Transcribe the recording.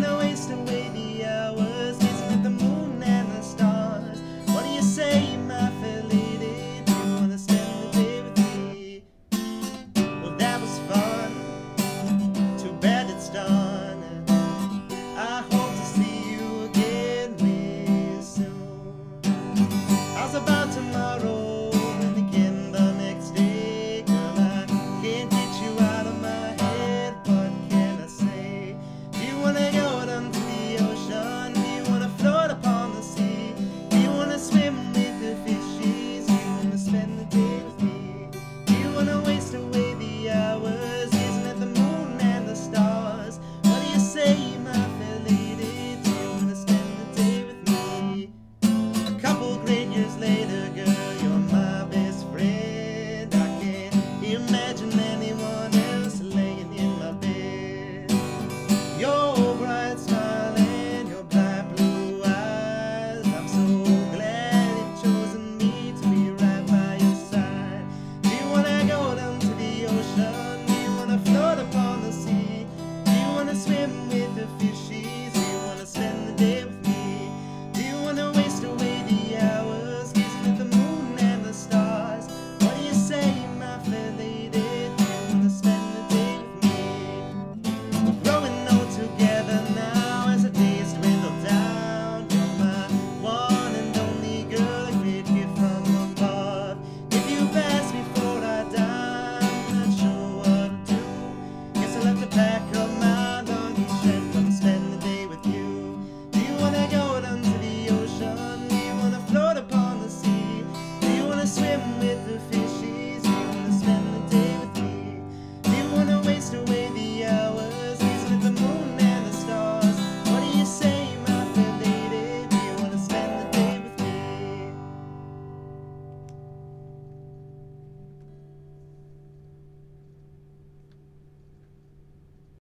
The a waste and attack.